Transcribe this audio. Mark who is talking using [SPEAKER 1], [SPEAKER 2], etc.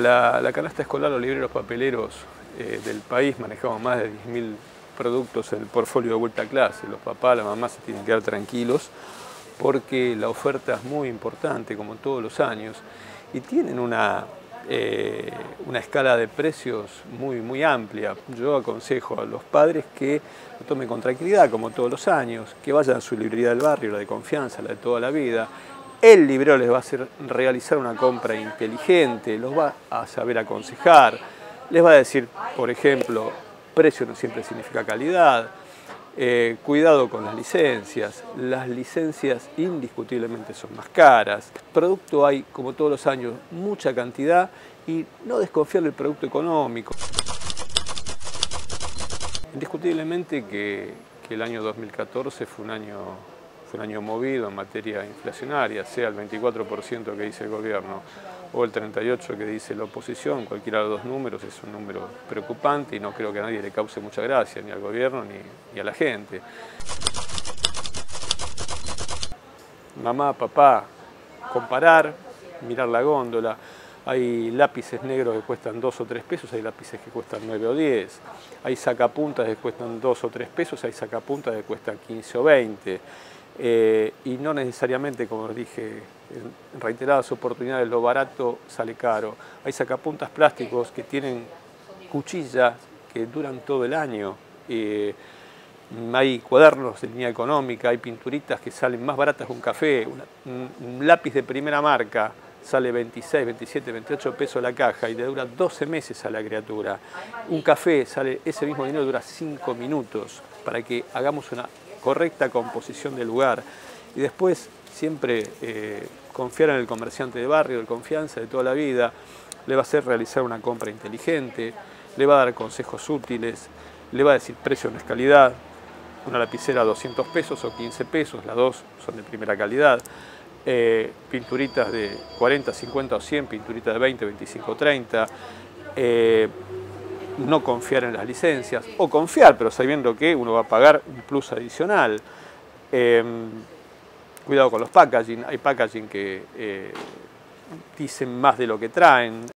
[SPEAKER 1] La, canasta escolar, los libreros papeleros eh, del país manejamos más de 10.000 productos en el portfolio de vuelta a clase. Los papás, las mamás se tienen que quedar tranquilos porque la oferta es muy importante, como todos los años, y tienen una, eh, una escala de precios muy, muy amplia. Yo aconsejo a los padres que lo tomen con tranquilidad, como todos los años, que vayan a su librería del barrio, la de confianza, la de toda la vida, el librero les va a hacer realizar una compra inteligente, los va a saber aconsejar, les va a decir, por ejemplo, precio no siempre significa calidad, eh, cuidado con las licencias, las licencias indiscutiblemente son más caras, producto hay, como todos los años, mucha cantidad y no desconfiar del producto económico. Indiscutiblemente que, que el año 2014 fue un año fue un año movido en materia inflacionaria, sea el 24% que dice el gobierno o el 38% que dice la oposición, cualquiera de los dos números es un número preocupante y no creo que a nadie le cause mucha gracia, ni al gobierno ni, a la gente. Mamá, papá, comparar, mirar la góndola, hay lápices negros que cuestan 2 o 3 pesos, hay lápices que cuestan 9 o 10. Hay sacapuntas que cuestan 2 o 3 pesos, hay sacapuntas que cuestan 15 o 20. Eh, y no necesariamente, como dije en reiteradas oportunidades, lo barato sale caro. Hay sacapuntas plásticos que tienen cuchillas que duran todo el año. Eh, hay cuadernos de línea económica, hay pinturitas que salen más baratas que un café, un, lápiz de primera marca sale 26, 27, 28 pesos la caja y le dura 12 meses a la criatura. Un café sale, ese mismo dinero dura 5 minutos para que hagamos una correcta composición del lugar. Y después siempre eh, confiar en el comerciante de barrio, de confianza de toda la vida, le va a hacer realizar una compra inteligente, le va a dar consejos útiles, le va a decir precio no es calidad, una lapicera 200 pesos o 15 pesos, las dos son de primera calidad, eh, pinturitas de 40, 50 o 100, pinturitas de 20, 25, 30, no confiar en las licencias, o confiar, pero sabiendo que uno va a pagar un plus adicional. Em, cuidado con los packaging, hay packaging que eh, dicen más de lo que traen.